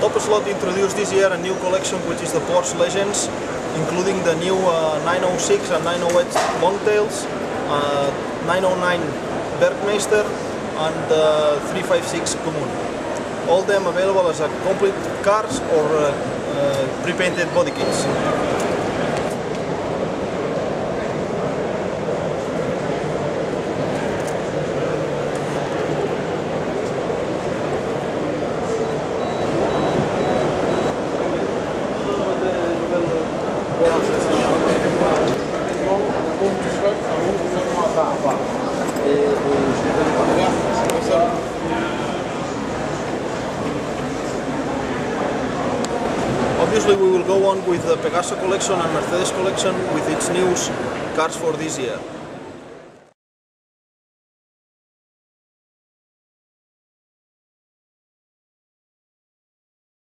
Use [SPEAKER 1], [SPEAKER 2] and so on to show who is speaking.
[SPEAKER 1] Top Slot introduced this year a new collection which is the Porsche Legends, including the new uh, 906 and 908 Longtails, uh, 909 Bergmeister and uh, 356 Gmünd. All them available as a complete cars or uh, uh, pre-painted body kits. Obviously we will go on with the Pegaso collection and Mercedes collection with its new cars for this year.